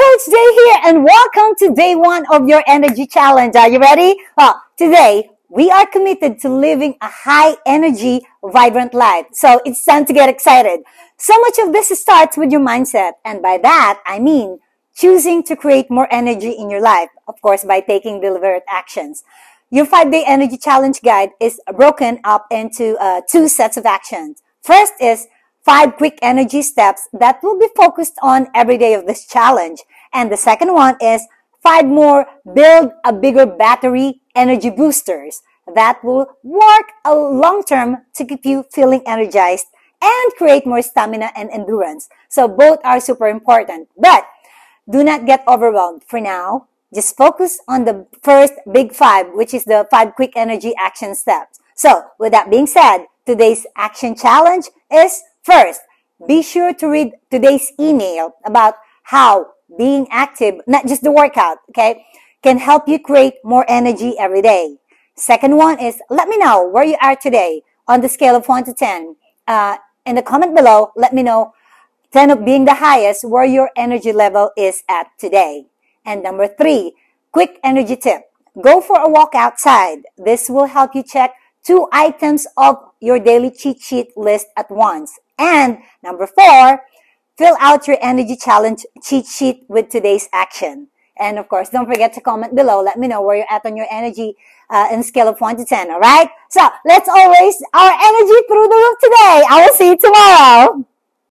Coach Jay here, and welcome to day one of your energy challenge. Are you ready? Well, today we are committed to living a high energy, vibrant life. So it's time to get excited. So much of this starts with your mindset, and by that I mean choosing to create more energy in your life, of course, by taking deliberate actions. Your five day energy challenge guide is broken up into uh, two sets of actions. First is five quick energy steps that will be focused on every day of this challenge. And the second one is five more build a bigger battery energy boosters that will work a long term to keep you feeling energized and create more stamina and endurance. So both are super important, but do not get overwhelmed for now. Just focus on the first big five, which is the five quick energy action steps. So with that being said, today's action challenge is First, be sure to read today's email about how being active, not just the workout, okay, can help you create more energy every day. Second one is let me know where you are today on the scale of 1 to 10. Uh, in the comment below, let me know 10 of being the highest where your energy level is at today. And number three, quick energy tip. Go for a walk outside. This will help you check two items of your daily cheat sheet list at once. And number four, fill out your energy challenge cheat sheet with today's action. And of course, don't forget to comment below. Let me know where you're at on your energy uh, in scale of 1 to 10, all right? So let's always our energy through the roof today. I will see you tomorrow.